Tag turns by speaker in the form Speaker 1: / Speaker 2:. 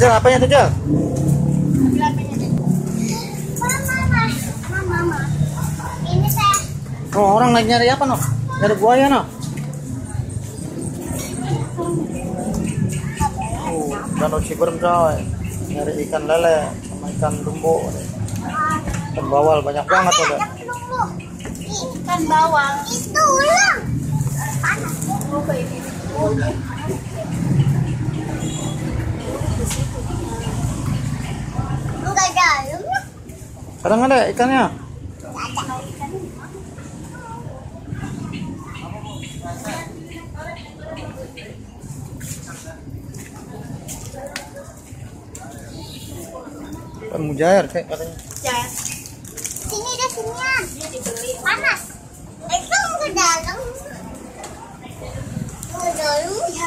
Speaker 1: Jel, apanya
Speaker 2: saya.
Speaker 1: Oh, orang lagi nyari apa, no? Nyari buaya, no? Oh, danau Ciberem, coy. Nyari ikan lele sama ikan dumbo. Ikan bawal banyak banget
Speaker 2: Ada, dulu. Ikan bawang. Itu ulang. Panas. Oh, kayak gini. Oh, Enggak dalam.
Speaker 1: Ada ikannya. Ikan mujair kayak katanya.
Speaker 2: Ya. Sini deh sinian. Panas. Itu enggak dalam. Enggak dalam. Di